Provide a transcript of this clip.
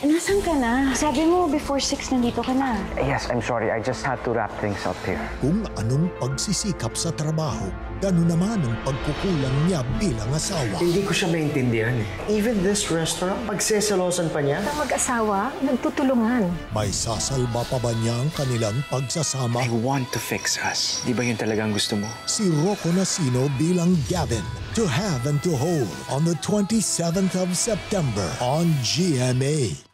Eh, nasaan ka na? Sabi mo, before 6 nandito ka na. Eh, yes, I'm sorry. I just had to wrap things up here. Kung anong pagsisikap sa trabaho, gano'n naman ang pagkukulang niya bilang asawa. Hindi ko siya maintindihan eh. Even this restaurant, pagseselosan pa niya. Mag-asawa, nagtutulungan. May sasalba pa ba niya ang kanilang pagsasama? I want to fix us. Di ba yun talagang gusto mo? Si Rocco Nasino bilang Gavin to have and to hold on the 27th of September on GMA.